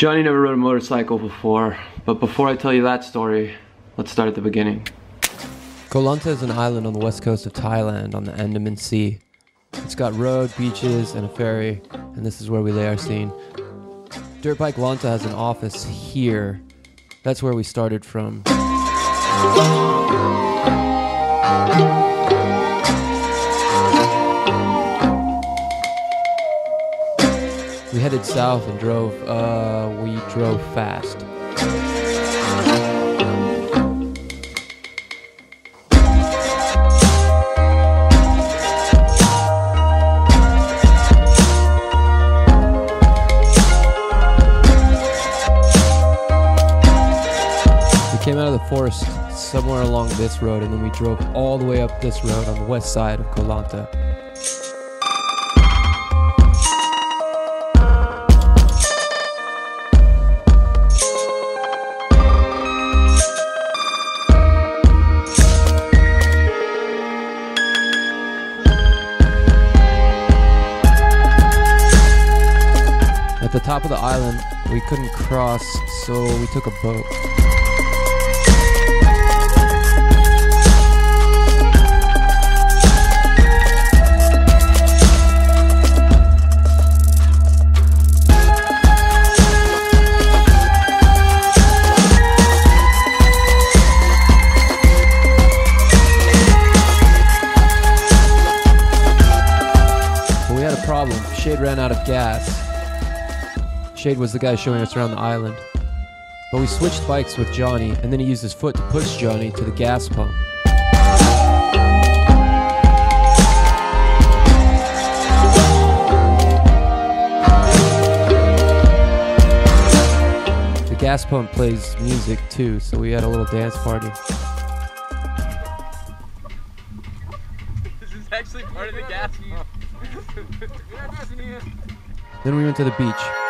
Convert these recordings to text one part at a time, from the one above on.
Johnny never rode a motorcycle before, but before I tell you that story, let's start at the beginning. Koh Lanta is an island on the west coast of Thailand on the Andaman Sea. It's got road, beaches, and a ferry, and this is where we lay our scene. Dirt Bike Lanta has an office here. That's where we started from. Headed south and drove, uh, we drove fast. We came out of the forest somewhere along this road and then we drove all the way up this road on the west side of Koh top of the island, we couldn't cross, so we took a boat. But we had a problem. Shade ran out of gas. Shade was the guy showing us around the island. But we switched bikes with Johnny, and then he used his foot to push Johnny to the gas pump. The gas pump plays music too, so we had a little dance party. This is actually part of the gas pump. Then we went to the beach.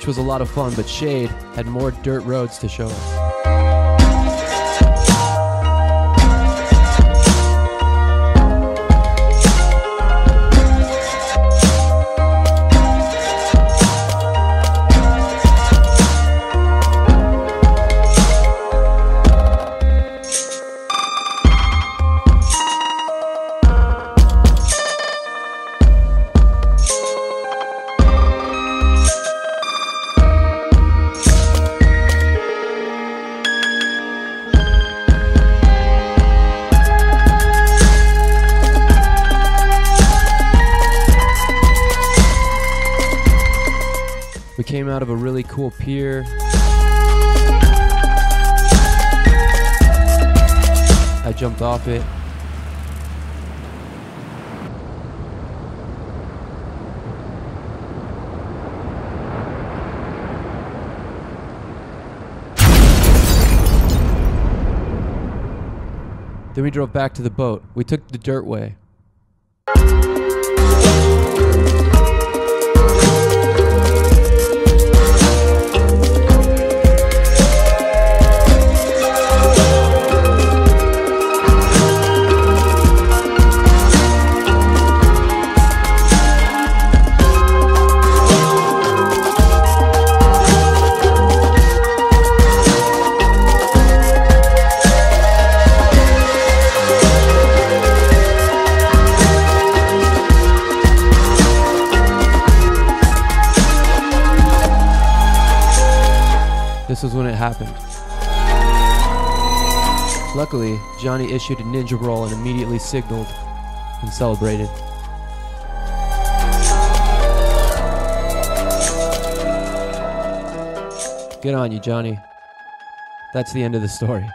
Beach was a lot of fun, but Shade had more dirt roads to show us. Came out of a really cool pier. I jumped off it. Then we drove back to the boat. We took the dirt way. This was when it happened. Luckily, Johnny issued a ninja roll and immediately signaled and celebrated. Good on you, Johnny. That's the end of the story.